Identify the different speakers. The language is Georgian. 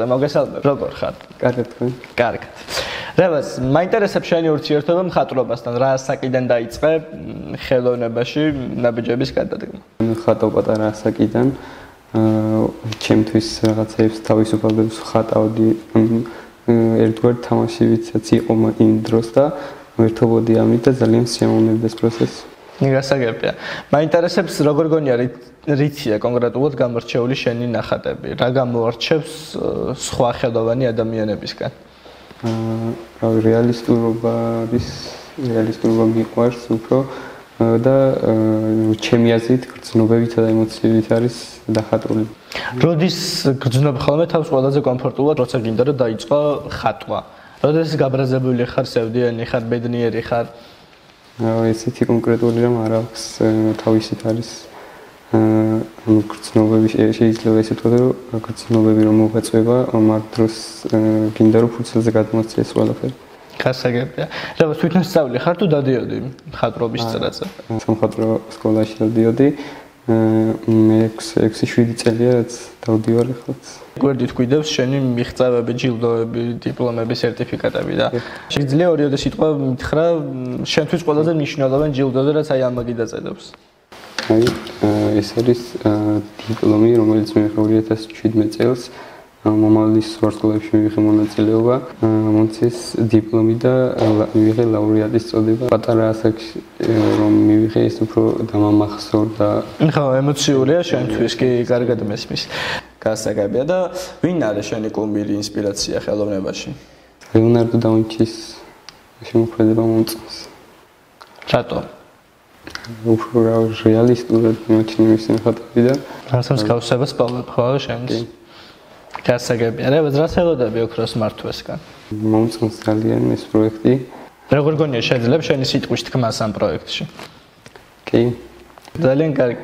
Speaker 1: მოგესალმებ, როგორ ხარ?
Speaker 2: კარგად თქვენ.
Speaker 1: კარგად. რევას, მაინტერესებს შენი ურთიერთობა მხატვრობასთან, რა საკიდან დაიწყე ხელოვნებაში ნაბიჯების გადადგმა?
Speaker 2: ხატავ პატარა ასაკიდან. აა ჩემთვის რაღაცებს თავისუფლებას ხატავდი ერთგვარ თამაში ვიცაც იყო იმ დროს და ერთობოდი ამით და ძალიან შემოვნებდა ეს პროცესი.
Speaker 1: ნიგასაგებია. მაინტერესებს როგორ გონია რიცია კონკრეტულად გამორჩეული შენი ნახატები? რა გამოარჩევს სხვა ხელოვანი ადამიანებისგან?
Speaker 2: აა რეალისტურობა არის რეალისტურობა მიყვარს უფრო და ჩემი აზრით გრძნობებით და ემოციებით არის დახატული.
Speaker 1: როდის გრძნობ ხოლმე თავს ყველაზე კომფორტულად, როცა გინდა რომ დაიწყო ხატვა? როდის გაბრაზებული ხარ, სევდიანი ხარ, ბედნიერი ხარ?
Speaker 2: ესეთი კონკრეტული რამ არ აქვს თავისით არის გრძნობები შეიძლება ესე თქვა, რომ გრძნობები რომ მოგვაწება, მაგ დროს გინდა რომ ფურცელზე გადმოსწრეს ყველაფერი.
Speaker 1: გასაგებია. რა თვითნასწავლი ხარ თუ დადიოდი მხატვრობის წრაზე?
Speaker 2: სამხატვრო სკოლაში დადიოდი. მე 6-7 წელია რაც დავდივარ ხალხს.
Speaker 1: გვერდით გვიდევს შენი მიღწევები, ჯილდოები, დიპლომები, სერტიფიკატები და შეიძლება ორი ორი სიტყვა მითხრა შენთვის ყველაზე მნიშვნელოვანი ჯილდოზე რაც აი ამაგი დაწედებს.
Speaker 2: აი ეს არის დიპლომი რომელიც მე 2017 წელს მომავლის ვარსკვლავებში მივიღე მონაწილეობა, მომცეს დიპლომი და მივიღე ლაურეატის წოდება. პატარა ასაკში რომ მივიღე ეს უფრო დამამახსოვრდა.
Speaker 1: ხო, ემოციურია შენთვის კი კარგად მესმის. გასაგებია და ვინ არის შენი კომბირი ინსპირაცია ხელოვნებაში?
Speaker 2: ლეონარდო და ვინჩის შემოქმედება მომწონს.
Speaker 1: რატო?
Speaker 2: უფრო რეალისტურად მოჩნი მის ხატები და
Speaker 1: რასაც გავსებას პავლე ხო შენს? გასაგებია. რა რას ელოდები ოქროს მართვესგან?
Speaker 2: მომწონს ძალიან ეს პროექტი.
Speaker 1: როგორ გონია შეიძლება შენი სიტყვის თქმას ამ პროექტში?
Speaker 2: კი.
Speaker 1: ძალიან კარგი.